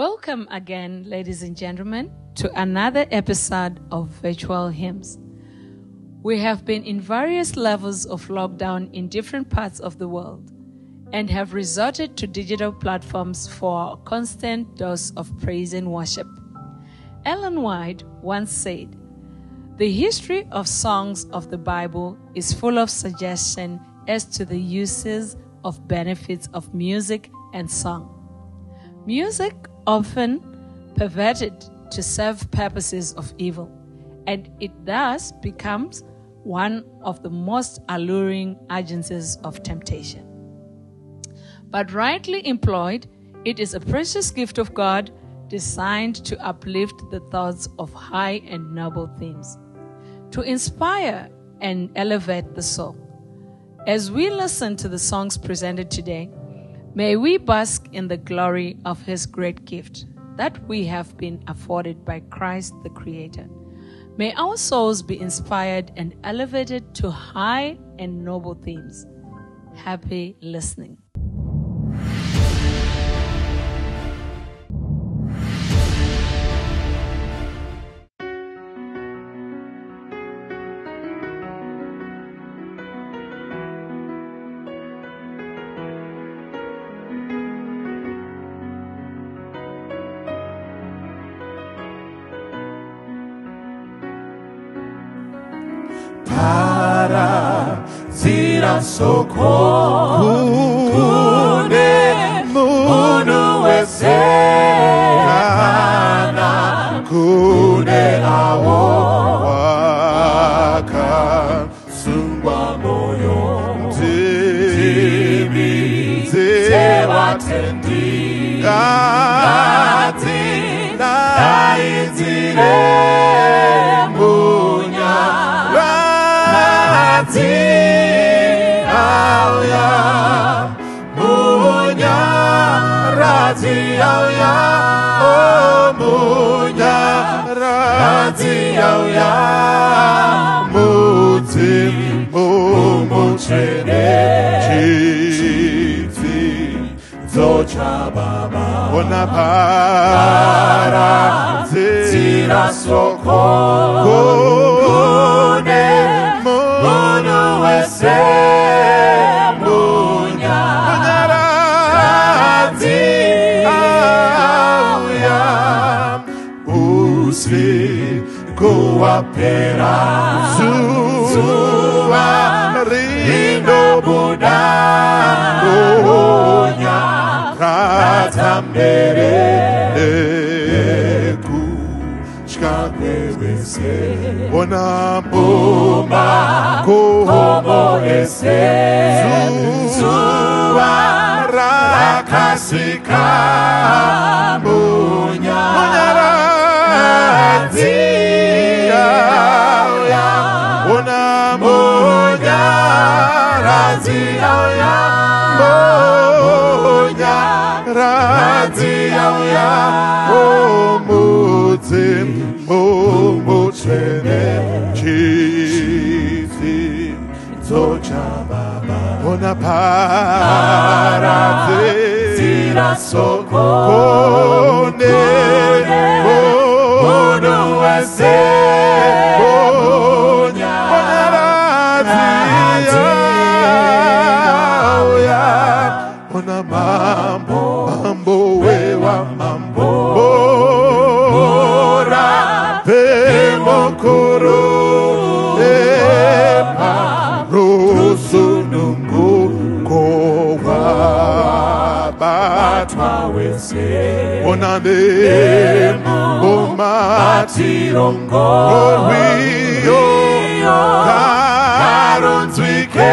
Welcome again, ladies and gentlemen, to another episode of Virtual Hymns. We have been in various levels of lockdown in different parts of the world and have resorted to digital platforms for a constant dose of praise and worship. Ellen White once said, The history of songs of the Bible is full of suggestion as to the uses of benefits of music and song. Music often perverted to serve purposes of evil, and it thus becomes one of the most alluring agencies of temptation. But rightly employed, it is a precious gift of God designed to uplift the thoughts of high and noble themes, to inspire and elevate the soul. As we listen to the songs presented today, May we bask in the glory of His great gift that we have been afforded by Christ the Creator. May our souls be inspired and elevated to high and noble themes. Happy listening. Waka sungwa moyo timi tewatendi ati naitire munya ati ya munya rati ya oh munya rati ya mutim mumuchene chiti zocha baba ona para tira soko munu ese kuwapera zua rindo budaronya kata mbere eku shkakwewese ona mbuma kohomo ese. Zua rakasika. Munya Una moja razia ya moja razia omutim omuchene chizi zocha baba ona parate tira soko kone ono ase ona mambo batwa wese onane omatirongo orio karunzwike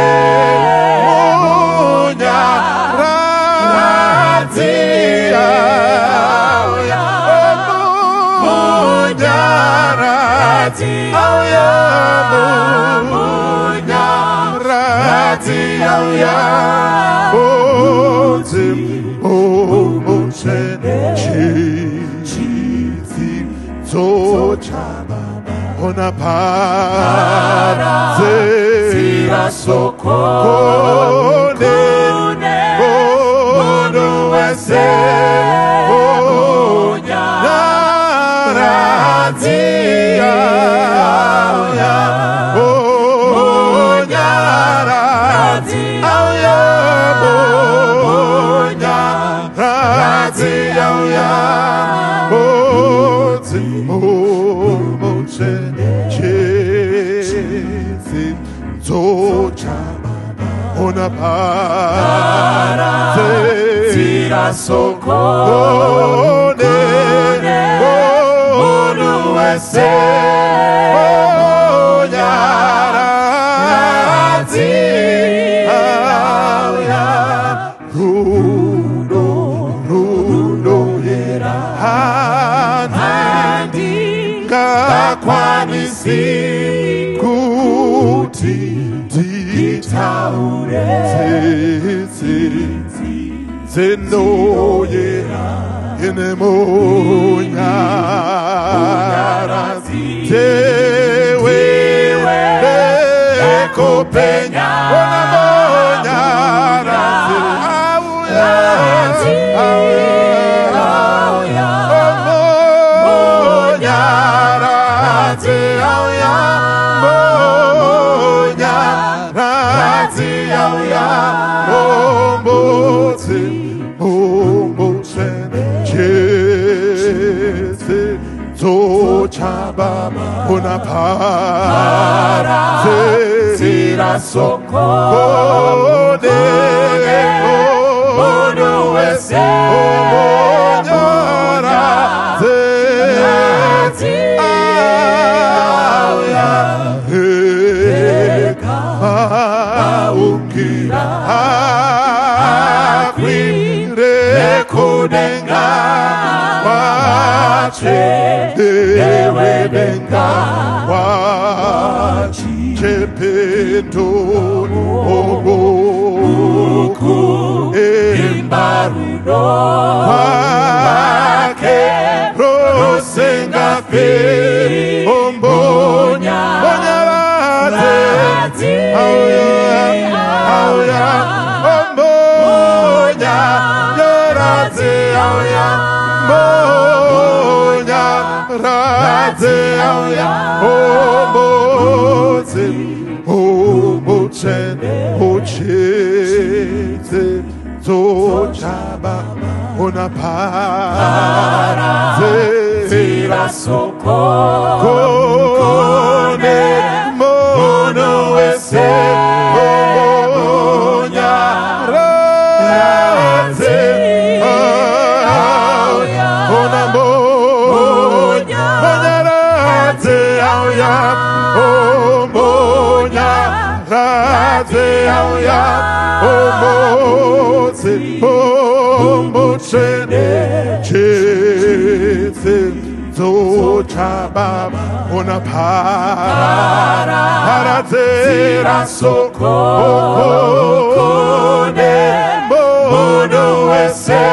monya ratia monya ratia monya ratia ona paradze sirasokone muntu auya, rudo, rudo yera, handi, kakwanisi, kuti, titaure, titi, zenoye yenemonyarati tewe ekopenya onamonyarati auya auya omonyarati auya unapara zira sokone onu wese omonyora zeti auya heka aungira akwire kudenga wache ewe benga wachi chependo oboku embarudo wake rosenga fe ombonya bonya bate auya auya ombonya yorate auya monya rate auya omote omochen ochete tochaba onapara zira sokone mono ese rate auya omote omochene chete zochaba onapara paratera sokone mono ese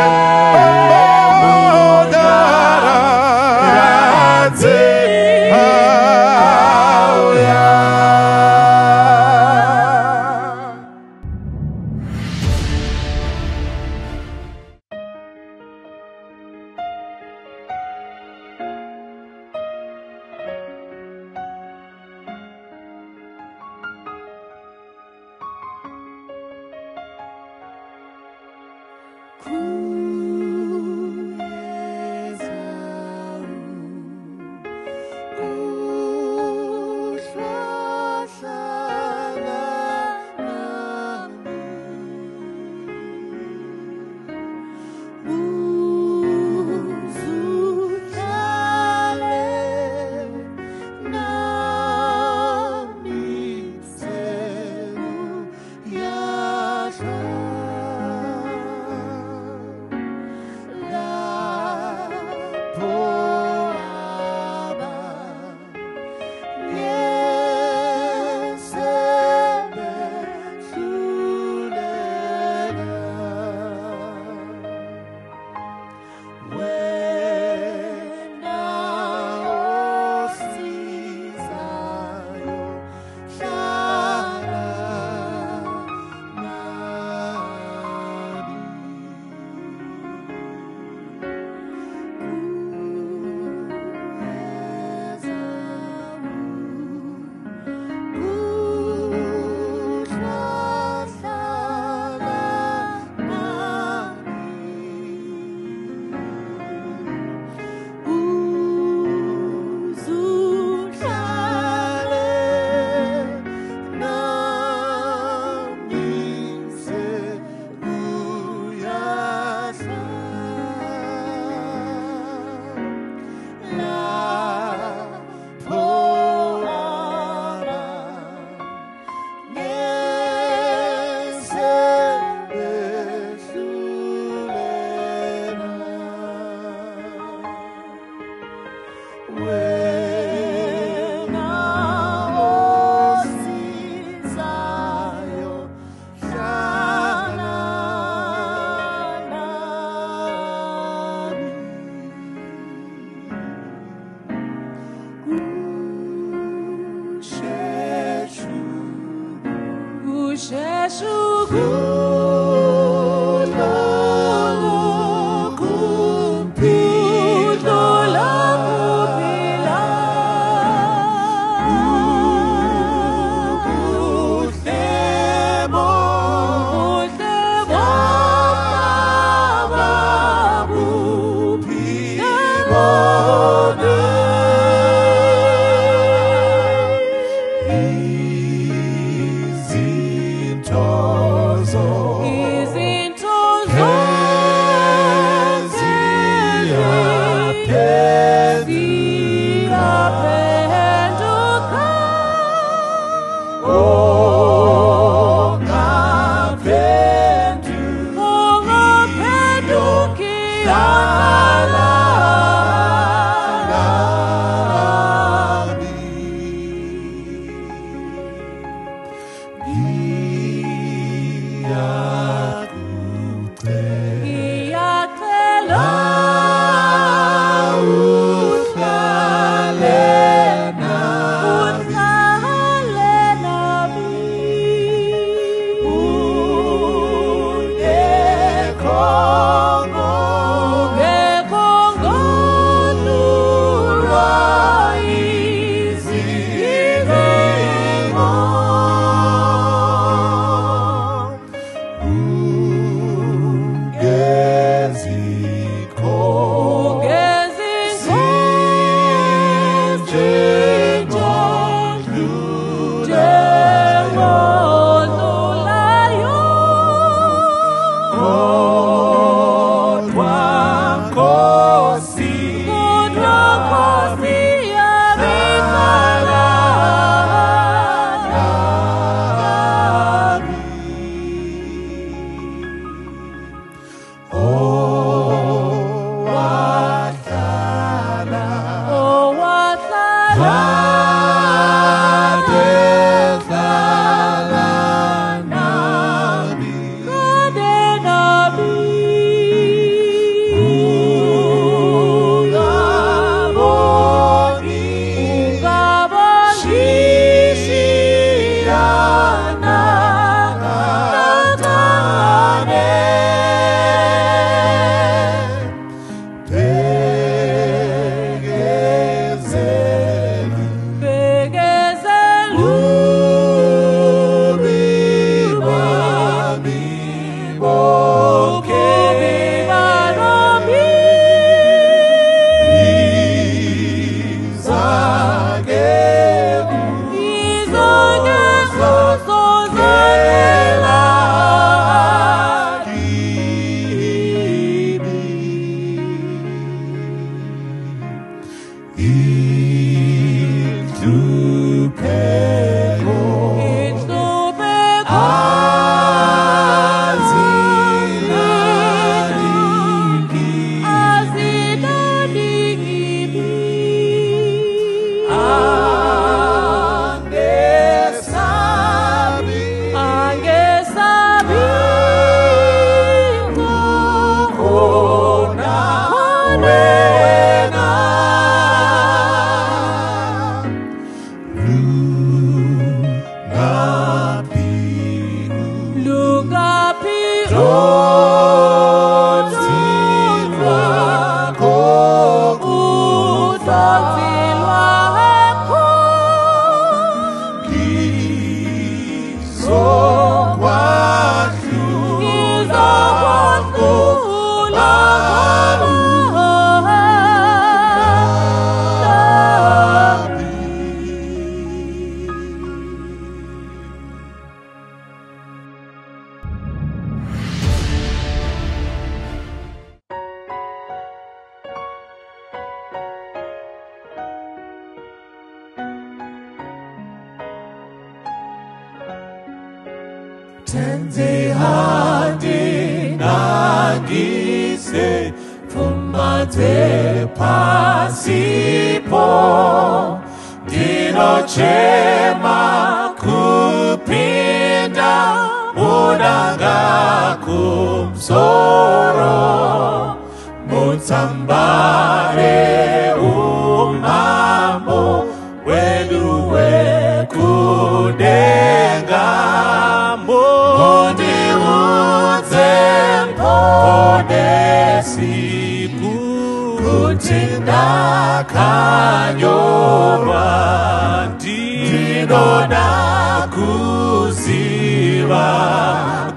kuziva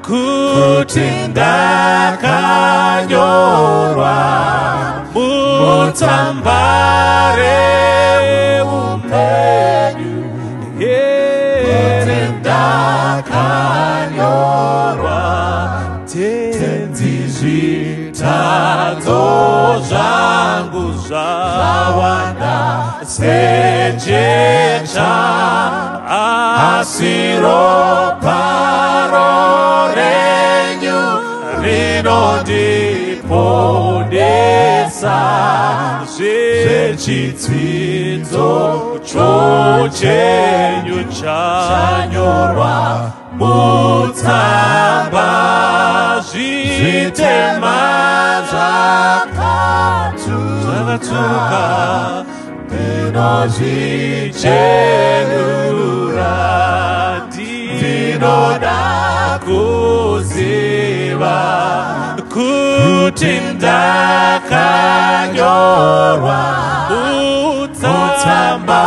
kuti ndakanyorwa mutsambare upenyu. Kuti ndakanyorwa tenzi zvitadzo zvangu zvawanda sejecha asi zvisa zvechidzidzo cho chenyu chanyorwa mutsamba. Zvitema zvakatuka. ndinozvicherura ndinoda kuziva. Kuti ndakanyorwa mutsamba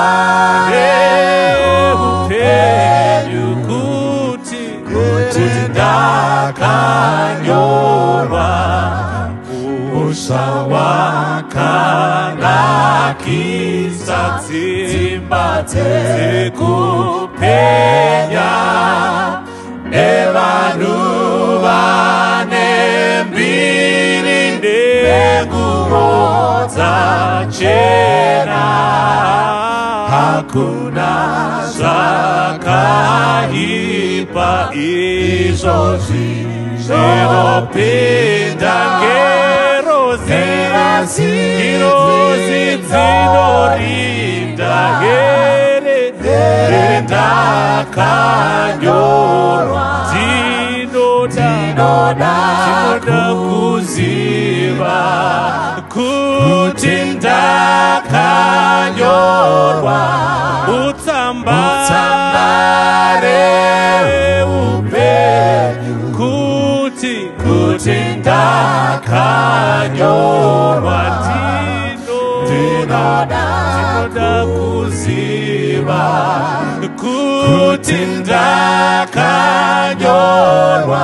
reupenyu kuti kuti ndakanyorwa usawakanakisa dzimba dzekupenya nevanhu vane nenguo za chena. Hakuna zakaipa izo zvinopinda ngerozi irozi dzinorinda here rendakanyorwa ndinoda kuziva kuti ndakanyorwa mutsamba reupenyu kuti kuti ndakanyorwa. Ndinoda kuziva kuti ndakanyorwa.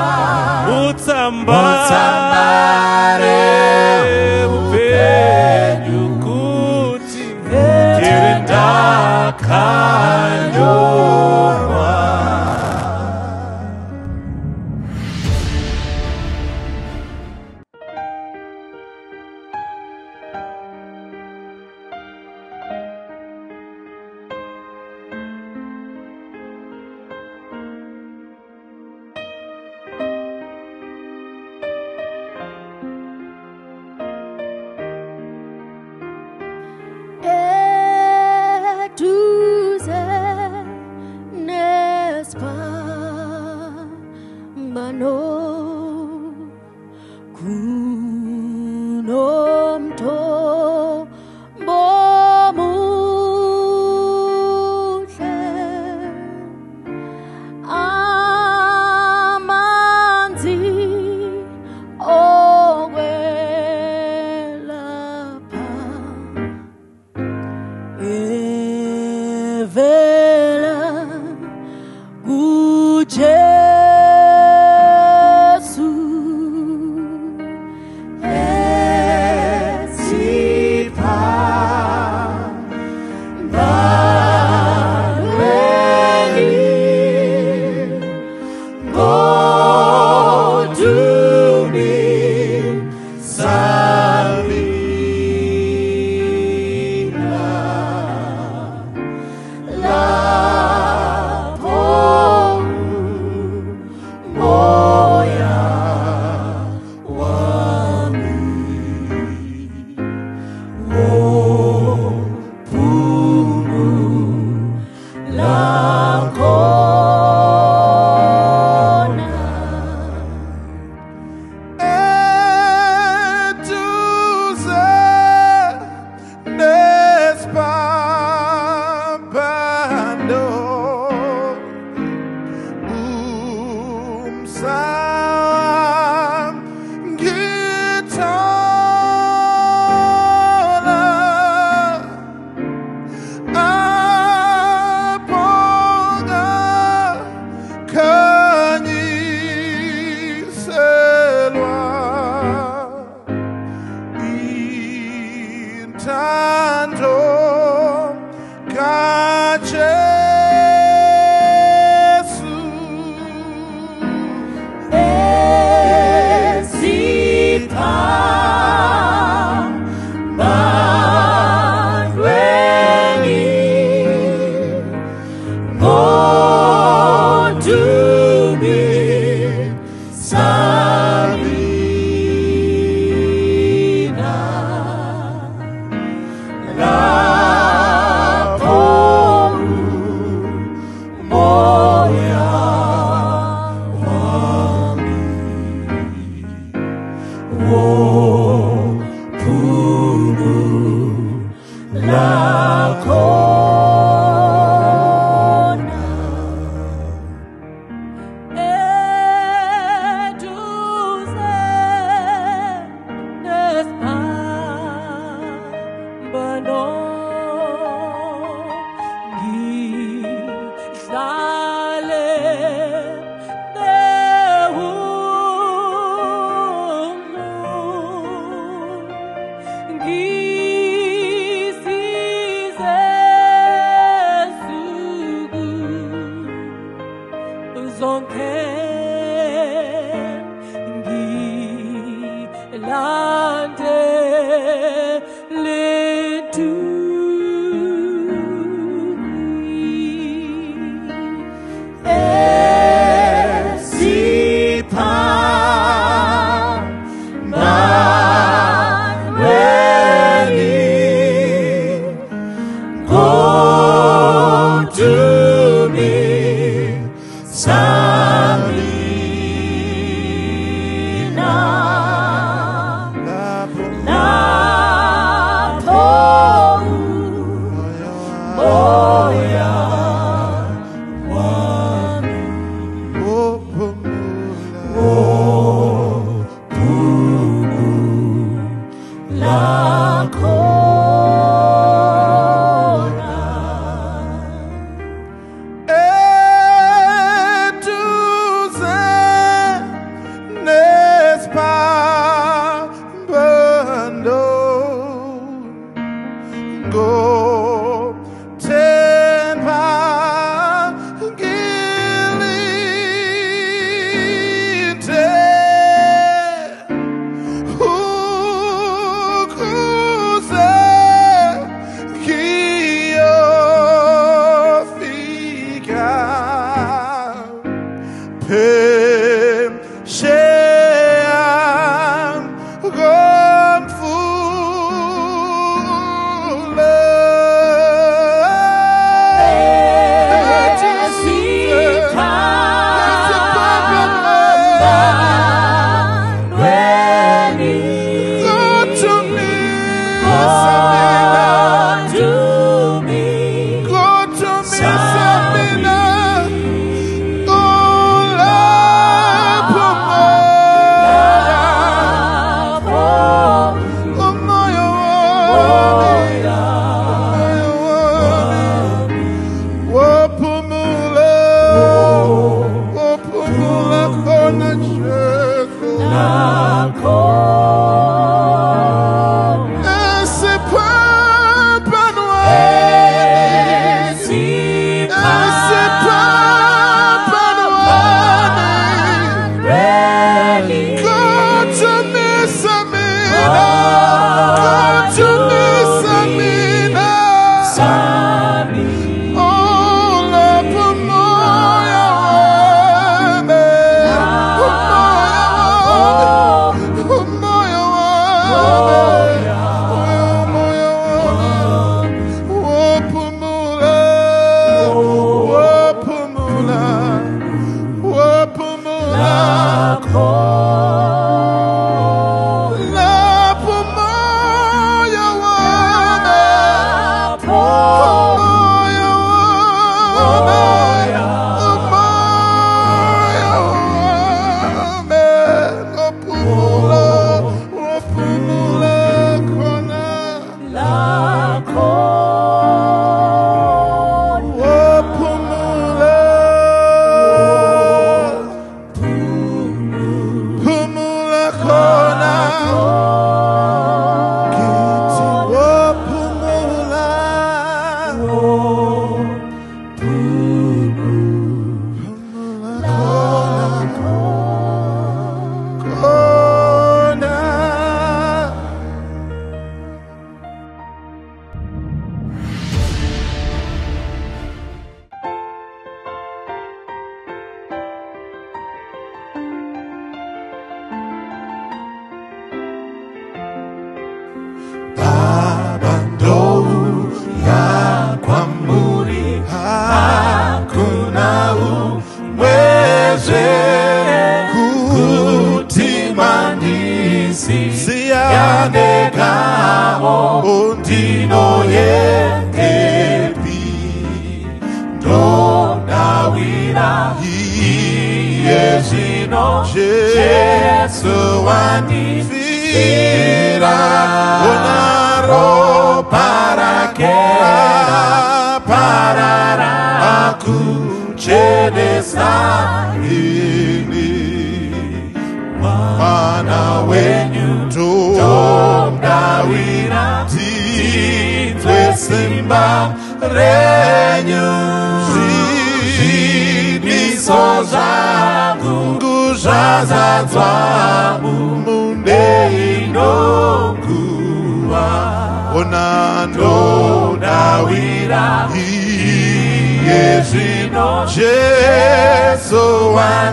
Mutsamba reupenyu kuti ndiri ndakanyorwa kunomthombo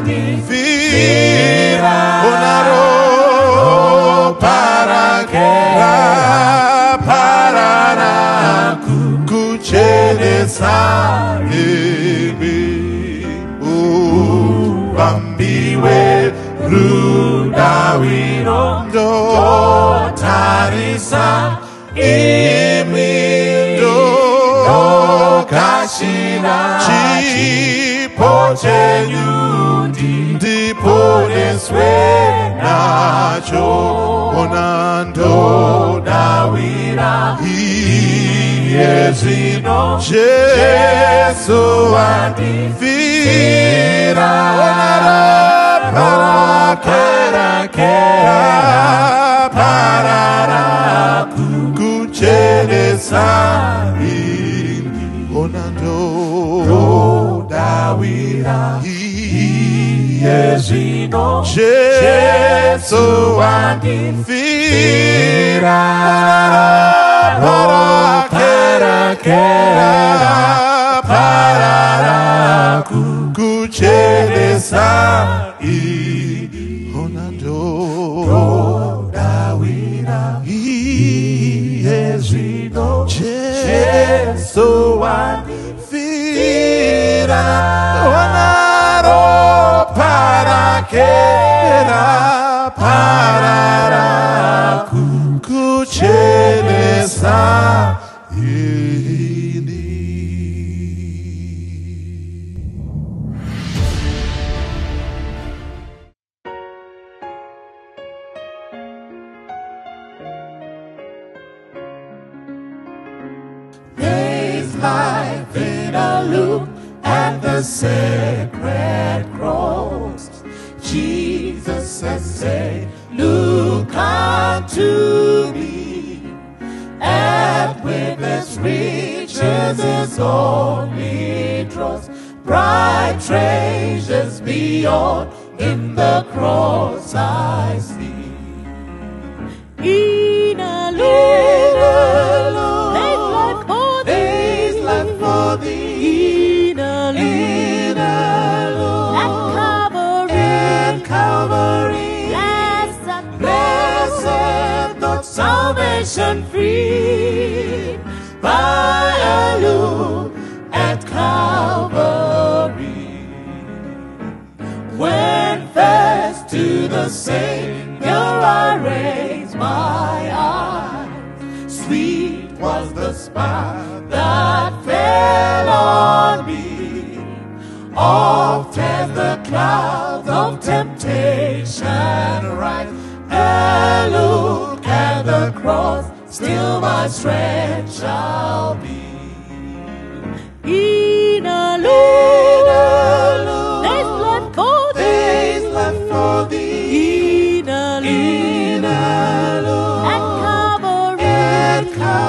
mí. Fira una ropa para que la parará kuchenesa ibi ubambiwe rudawiro ndotarisa imi ndokashira chii. Chenyu ndiponeswe nacho ona ndodawira iye zvino jesu wandifira onara parakerakera parara kuchenesa ini ndodawira iye zvino jesu wandifira parakerakera parara kuchenesa ini ona ndodawira iye zvino jesu wandifira onaro parakera parara kuchenesa ini. There's life in a look at the sacred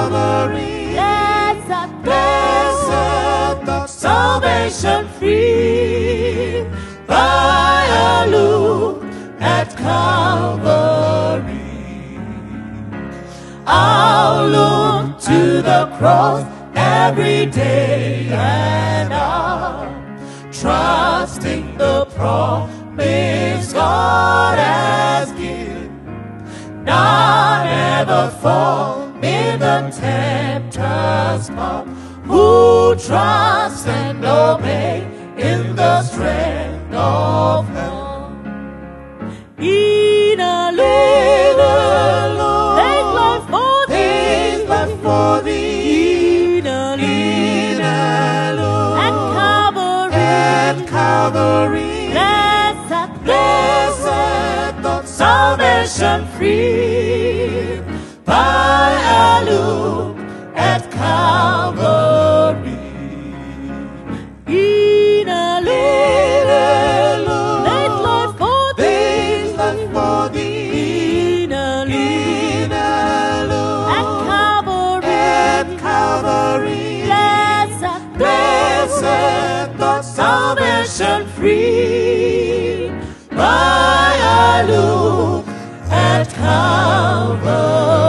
Calvary. blessed, Blessed the salvation free. by a look at Calvary. I'll look to the cross every day and hour, trusting the promise God has given. Not ever fall the tempters come, who trust and obey in the strength of help. In a little Lord, take life for thee, take for thee. In a Lord, at Calvary, at Calvary, blessed, blessed, the salvation free at Calvary. In a for thee. In a at Calvary. Blessed, blessed, salvation free. By a look at Calvary.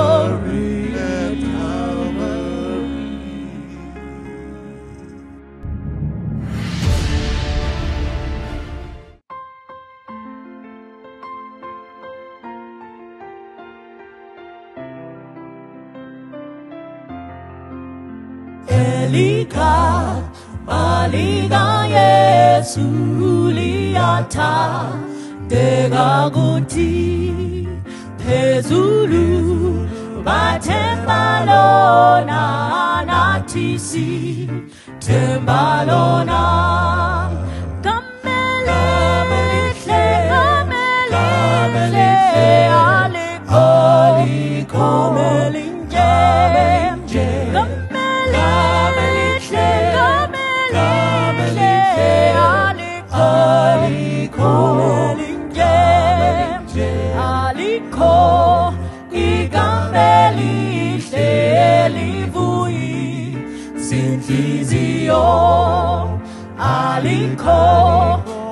Malika, Malika Yesuliata, Degagoti, Pezulu, Batembalona, Natisi, Tembalona, Gamelitle, Gamelitle, Alico, Alico. Señor, aliko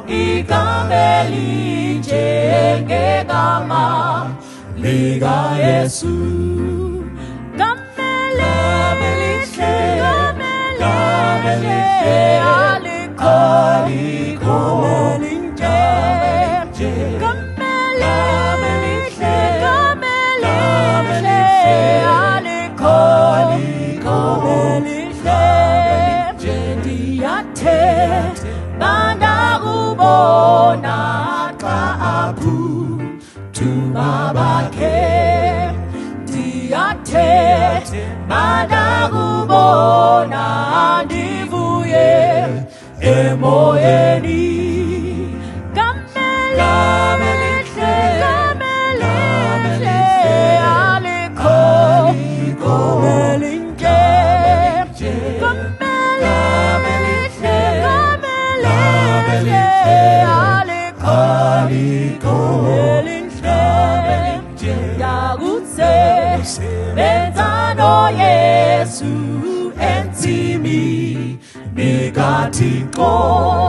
ikameli njengegama lika Yesu. moje any. God.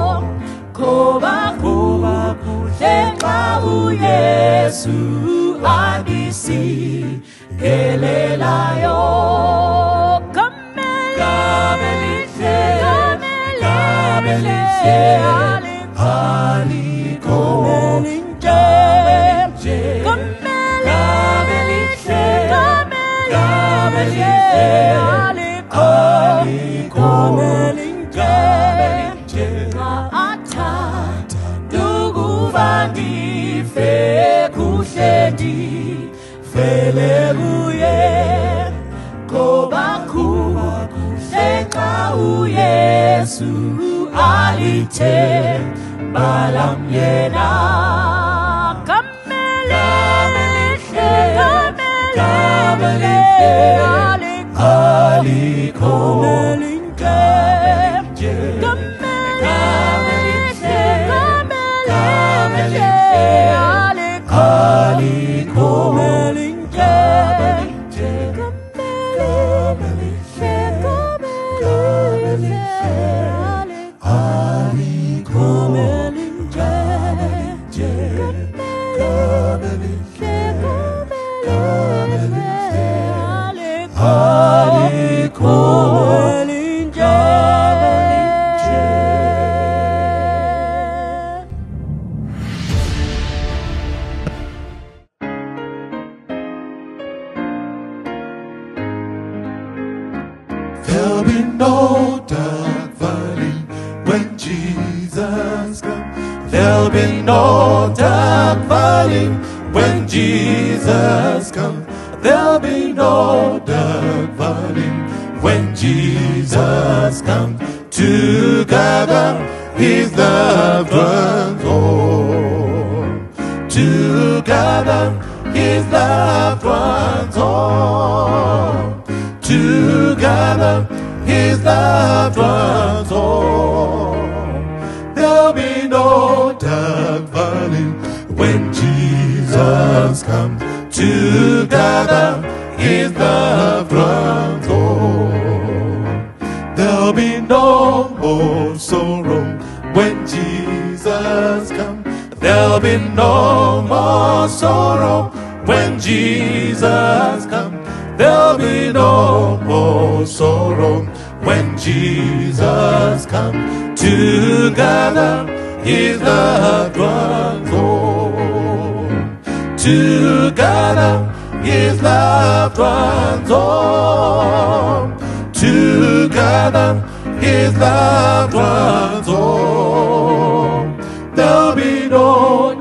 His loved ones home. To gather his loved ones home. To gather his loved ones home. There'll be no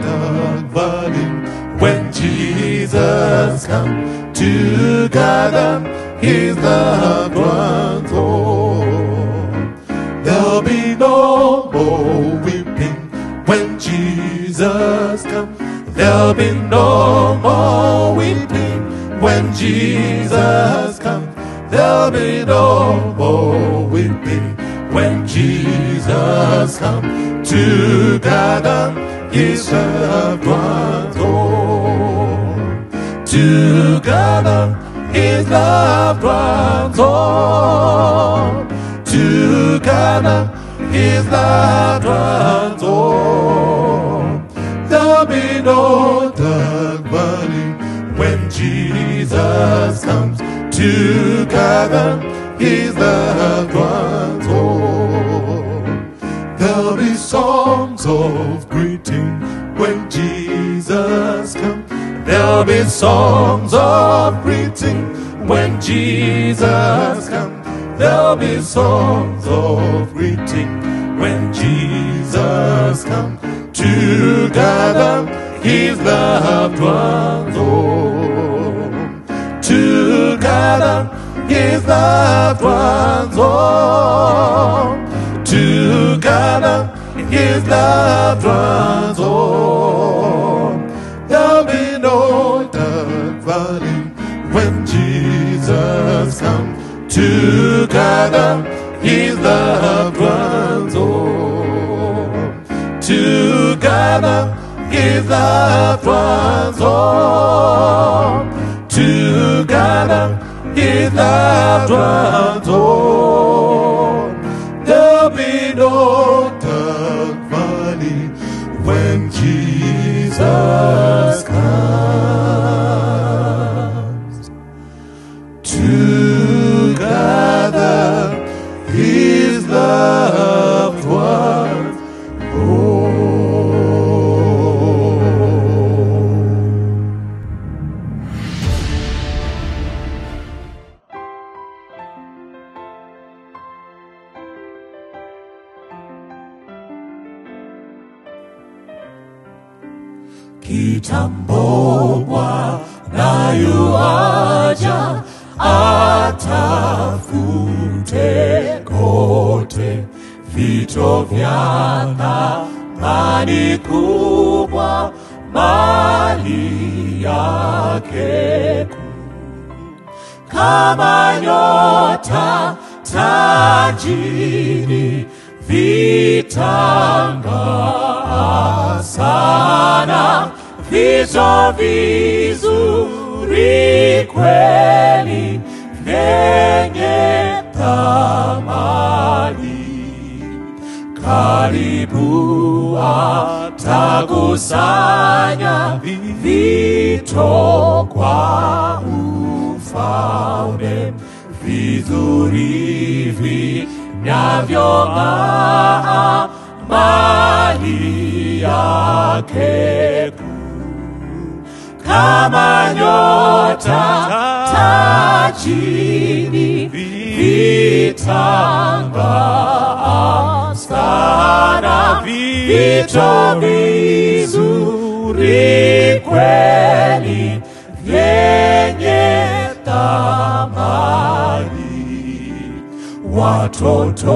valley when Jesus comes to gather his loved Jesus comes. There'll be no more weeping when Jesus comes. There'll be no more weeping when Jesus comes to gather his loved ones home. To gather his loved ones home. To gather his loved ones home. No dark valley when Jesus comes to gather his loved ones home. There'll be songs of greeting when Jesus comes. There'll be songs of greeting when Jesus comes. There'll be songs of greeting when Jesus comes to gather his loved ones home. To gather his loved ones home. To gather his loved ones home. There'll be no dark when Jesus comes to gather his loved ones home. To gather his loved ones. To gather his loved ones. Vito vya thamani kubwa mali yake. Kama nyota tajini vitanga sana vizo vizuri kweli vyenye thamani karibu atakusanya vito kwa ufalme. Vizuri vinavyong'aa mali yake kama nyota tajini vitangaa stara vichwa vizuri kweli vyenye. Watoto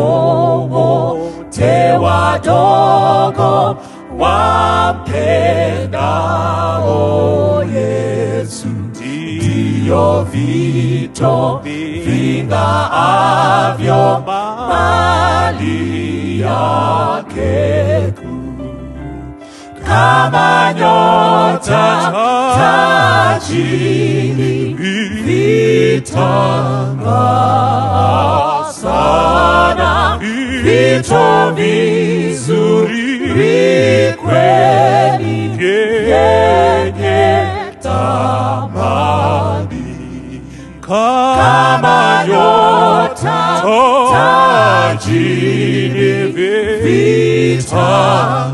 wote wadogo wampendao Yesu ndiyo vito vingaavyo mali yake kuu kama nyota tajini vitang'aa sana vitu vizuri kweli vyenye thamani kama nyota ta, ta, gini, vita,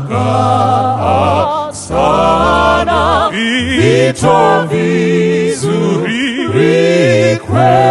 ga, sana, vito, visuri, request.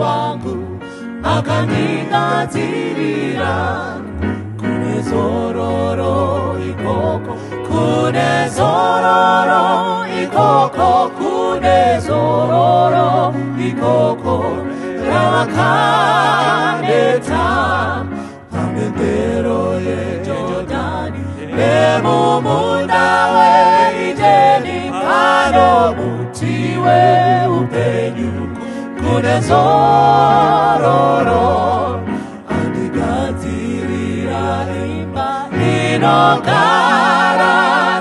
Wangu akandingatirira kune zororo ikoko kune zororo ikoko kune zororo ikoko. Ravakaneta pamembero yejodhani nemumunda weideni pano muti weupenyu kune zororo andigadzirira imba. Inogara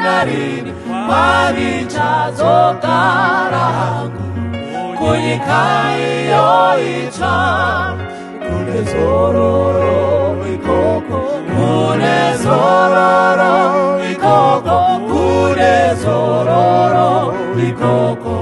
narini. Kwanichadzogara hangu. Kunyika iyo itsva. Kune zororo ikoko. Kune zororo ikoko. Kune zororo ikoko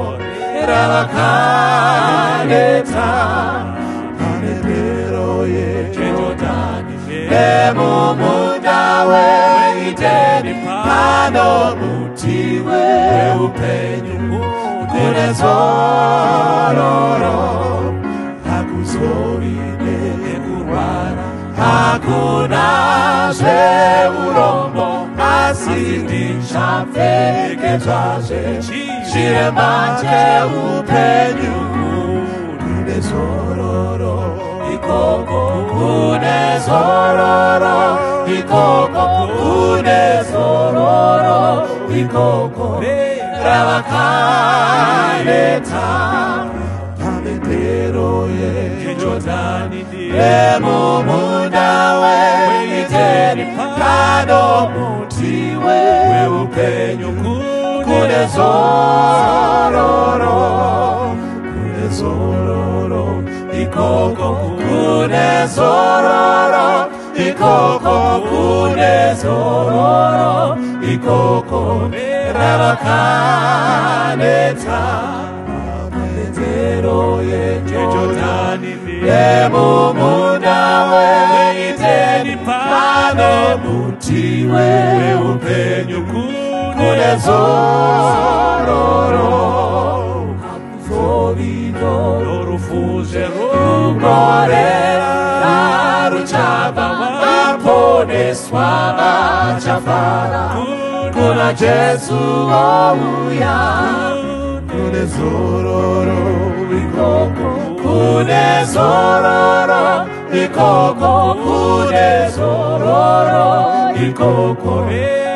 ndichapfekedzwazve chiremba cheupenyu kune zororo ikoko kune zororo ikoko kune zororo ikoko ravakaneta pamembero yejodhani nemumunda weideni pano muti weupenyu kune zororo kune zororo ikoko kune zororo ikoko kune zororo ikoko ravakaneta pamembero yejodhani nemumunda weideni pano muti weupenyu kune zororo hakuzovido norufuze rugorera ruchabva vaponeswa vachafara kuna jesu wouya kune zororo ikoko kune zororo ikoko kune eh. zororo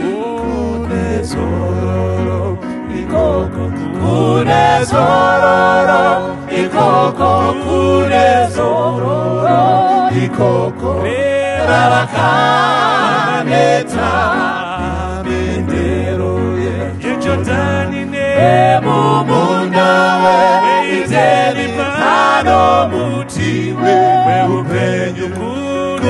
kune zororo ikoko kune zororo ikoko kune zororo ikoko ravakaneta pamembero yejodhani nemumunda weideni pano muti weupenyu kune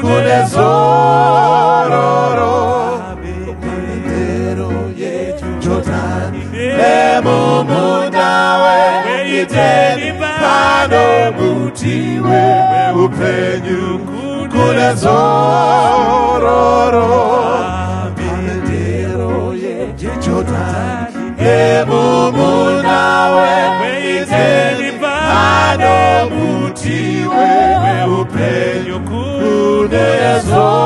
kune zororo. Pamembero yejodhani nemumunda iteni pano mutiwe upenyu kune zororo pamendero yejodhani emumunawe iteni pano mutiwe Meglio cuneo zoro